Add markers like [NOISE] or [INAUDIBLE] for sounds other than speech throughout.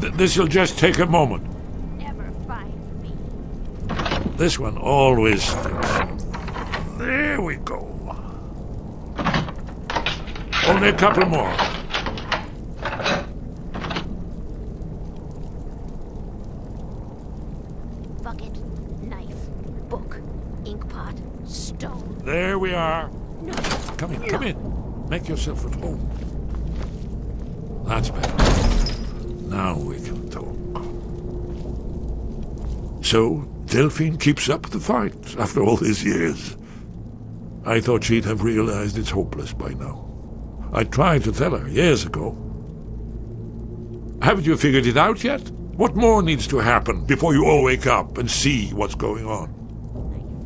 Th- this'll just take a moment. Never find me. This one always sticks. There we go. Only a couple more. Bucket, knife, book, ink pot, stone. There we are. No. Come in, come in. Make yourself at home. That's better. Now we can talk. So, Delphine keeps up the fight after all these years. I thought she'd have realized it's hopeless by now. I tried to tell her years ago. Haven't you figured it out yet? What more needs to happen before you all wake up and see what's going on?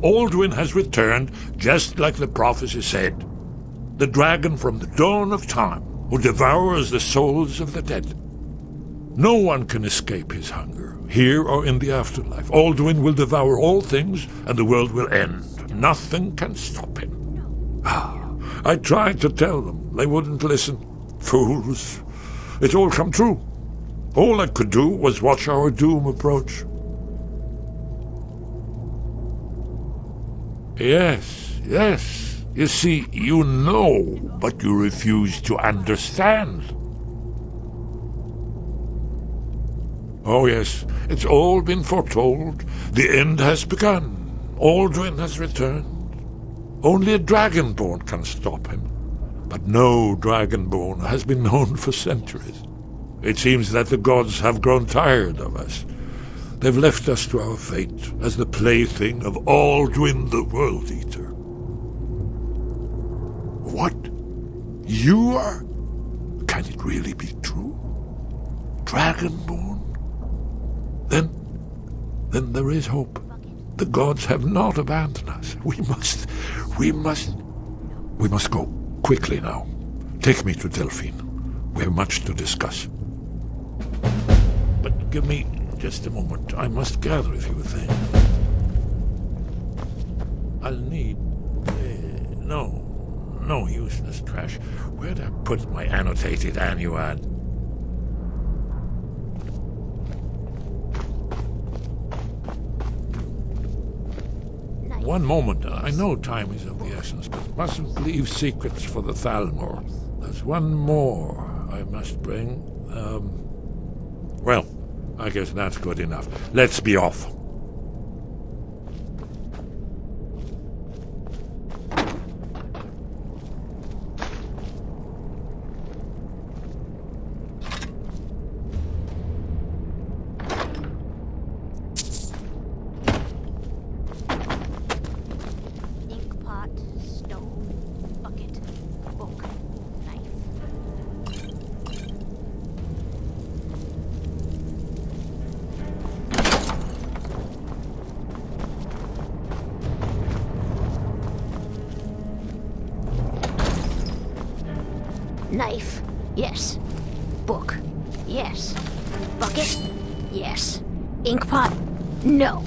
Alduin has returned just like the prophecy said. The dragon from the dawn of time who devours the souls of the dead. No one can escape his hunger, here or in the afterlife. Alduin will devour all things, and the world will end. Nothing can stop him. Ah, I tried to tell them. They wouldn't listen. Fools. It's all come true. All I could do was watch our doom approach. Yes, yes. You see, you know, but you refuse to understand. Oh, yes, it's all been foretold. The end has begun. Alduin has returned. Only a dragonborn can stop him. But no dragonborn has been known for centuries. It seems that the gods have grown tired of us. They've left us to our fate as the plaything of Alduin the World Eater. What? You are? Can it really be true? Dragonborn? Then, there is hope. The gods have not abandoned us. [LAUGHS] We must, we must, we must go quickly now. Take me to Delphine. We have much to discuss. But give me just a moment. I must gather a few things. I'll need. Uh, no, no useless trash. Where'd I put my annotated Anuad? One moment. I know time is of the essence, but mustn't leave secrets for the Thalmor. There's one more I must bring. Um. Well, I guess that's good enough. Let's be off. Knife, yes. Book, yes. Bucket, yes. Ink pot, no.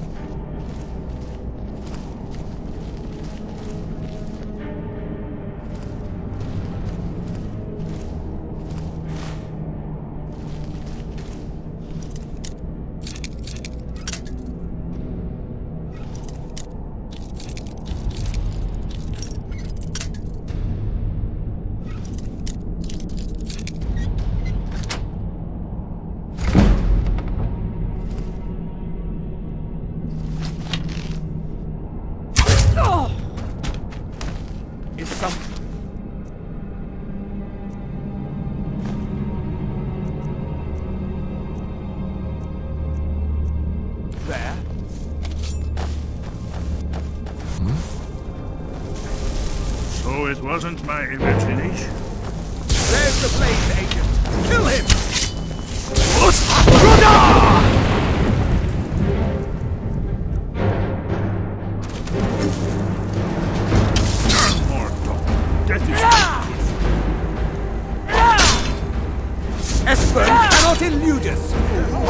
Wasn't my imagination. There's the Blades agent. Kill him! More talk. That is Esbern cannot elude us.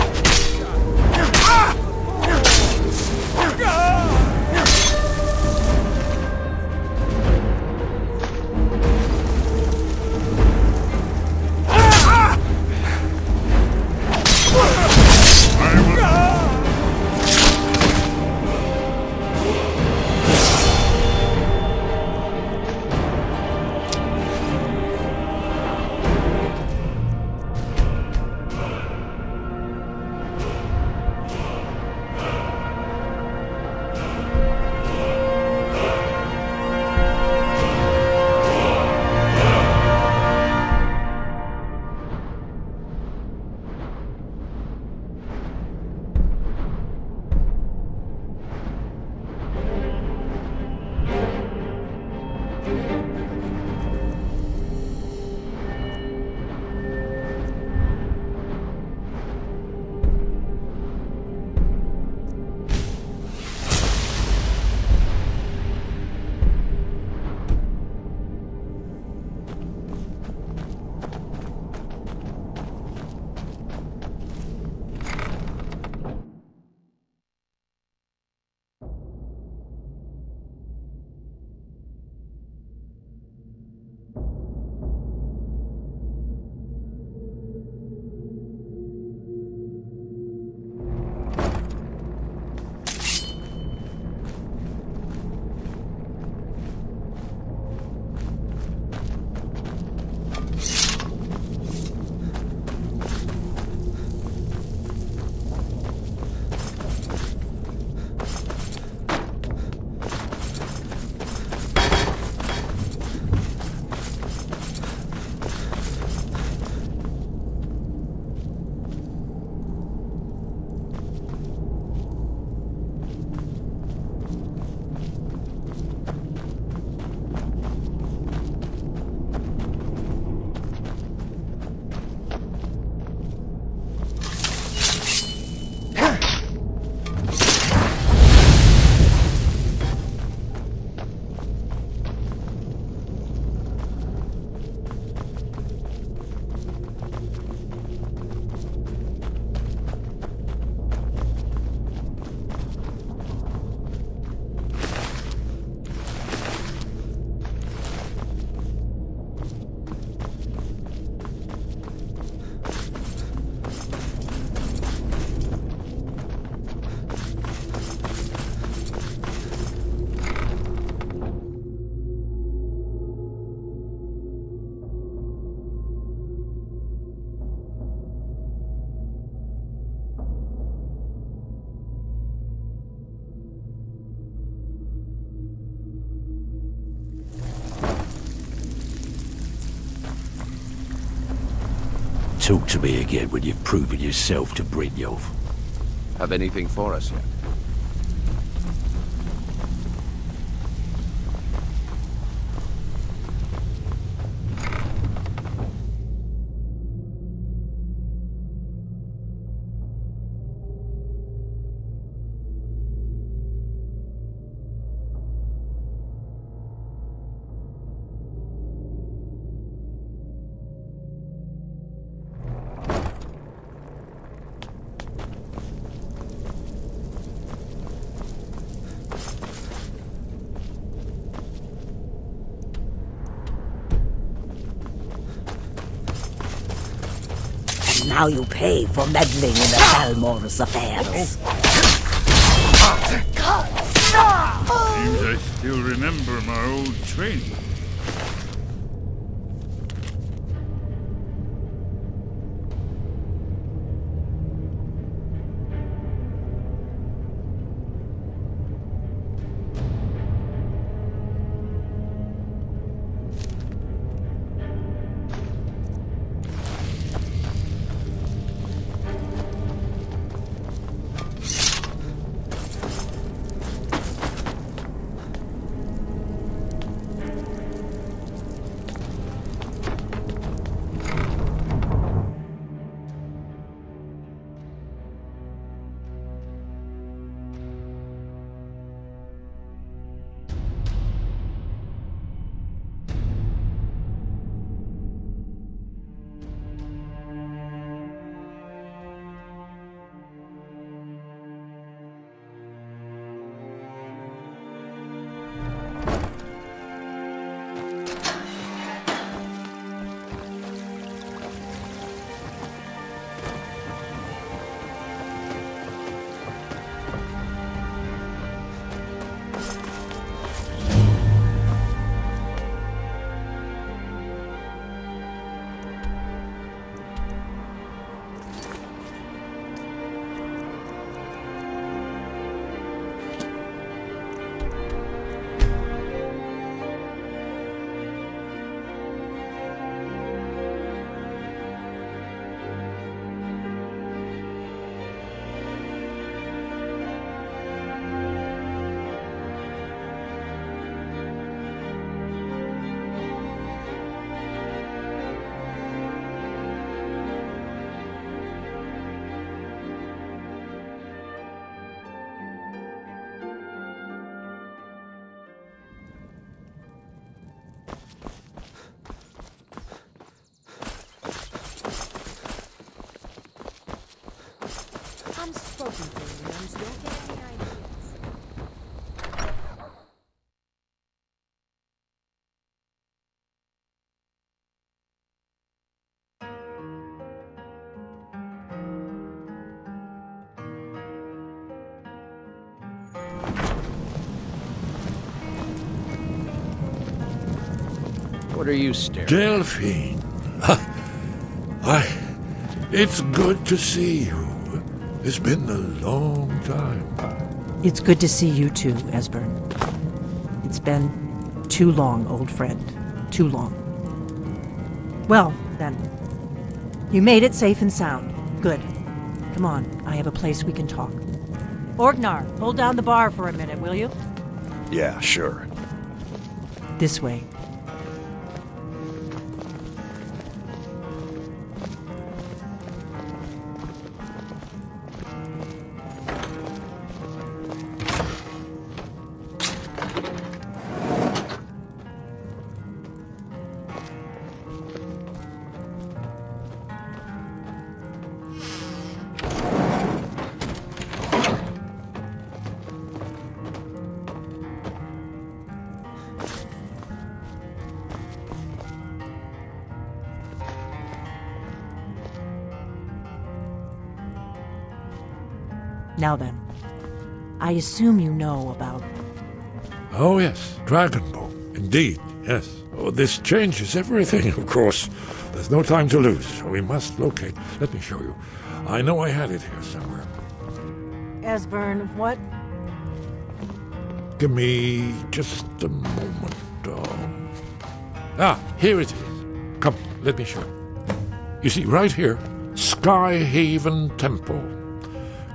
Talk to me again when you've proven yourself to Brynjolf. Have anything for us yet? Now you pay for meddling in the Thalmor's affairs. Oh. Seems I still remember my old training. Unspoken Williams, don't get any ideas. What are you staring? Delphine. [LAUGHS] Why, it's good to see you. It's been a long time. It's good to see you too, Esbern. It's been too long, old friend. Too long. Well, then. You made it safe and sound. Good. Come on, I have a place we can talk. Orgnar, hold down the bar for a minute, will you? Yeah, sure. This way. Now then, I assume you know about. Oh, yes, Dragonborn. Indeed, yes. Oh, this changes everything, [LAUGHS] of course. There's no time to lose. So we must locate. Let me show you. I know I had it here somewhere. Esbern, what? Give me just a moment. Oh. Ah, here it is. Come, let me show you. You see, right here, Sky Haven Temple,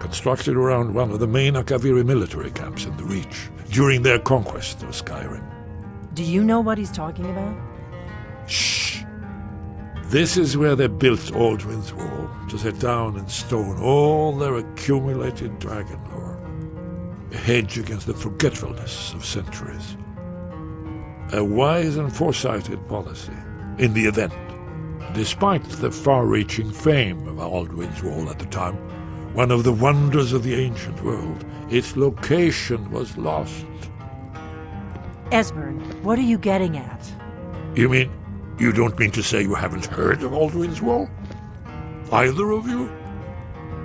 constructed around one of the main Akaviri military camps in the Reach during their conquest of Skyrim. Do you know what he's talking about? Shh! This is where they built Alduin's Wall to set down in stone all their accumulated dragon lore. A hedge against the forgetfulness of centuries. A wise and foresighted policy in the event. Despite the far-reaching fame of Alduin's Wall at the time, one of the wonders of the ancient world, its location was lost. Esbern, what are you getting at? You mean you don't mean to say you haven't heard of Alduin's Wall? Either of you?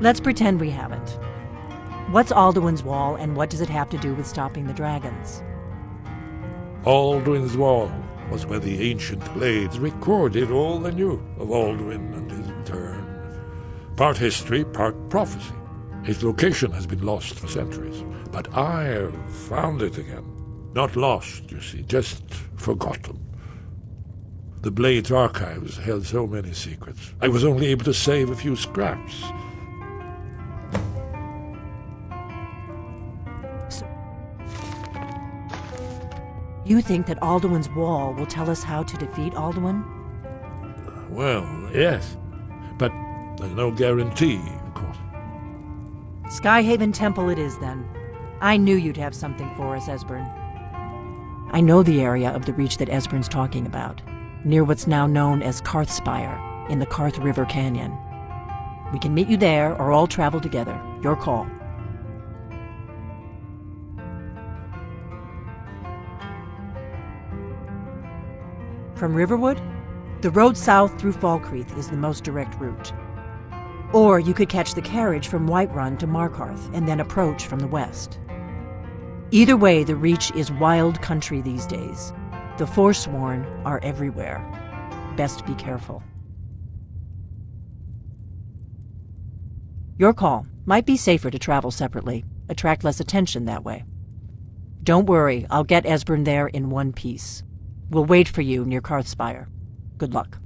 Let's pretend we haven't. What's Alduin's Wall, and what does it have to do with stopping the dragons? Alduin's Wall was where the ancient blades recorded all they knew of Aldrin and his. Part history, part prophecy. Its location has been lost for centuries, but I have found it again. Not lost, you see, just forgotten. The Blade's archives held so many secrets. I was only able to save a few scraps. So, You think that Alduin's Wall will tell us how to defeat Alduin? Well, yes, but there's no guarantee, of course. Skyhaven Temple it is then. I knew you'd have something for us, Esbern. I know the area of the Reach that Esbern's talking about, near what's now known as Karthspire, in the Karth River Canyon. We can meet you there, or all travel together. Your call. From Riverwood? The road south through Falkreath is the most direct route. Or you could catch the carriage from Whiterun to Markarth and then approach from the west. Either way, the Reach is wild country these days. The Forsworn are everywhere. Best be careful. Your call. Might be safer to travel separately. Attract less attention that way. Don't worry, I'll get Esbern there in one piece. We'll wait for you near Karthspire. Good luck.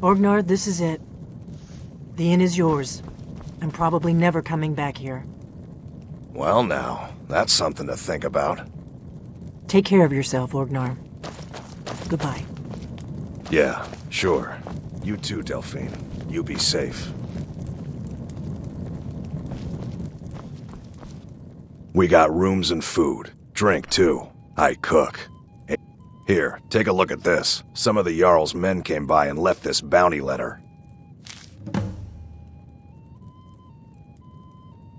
Orgnar, this is it. The inn is yours. I'm probably never coming back here. Well now, that's something to think about. Take care of yourself, Orgnar. Goodbye. Yeah, sure. You too, Delphine. You be safe. We got rooms and food. Drink, too. I cook. Here, take a look at this. Some of the Jarl's men came by and left this bounty letter.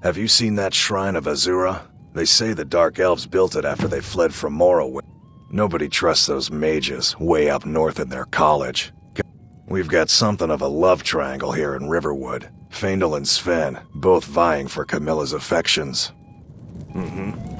Have you seen that shrine of Azura? They say the Dark Elves built it after they fled from Morrowind. Nobody trusts those mages way up north in their college. We've got something of a love triangle here in Riverwood. Faendal and Sven, both vying for Camilla's affections. Mm-hmm.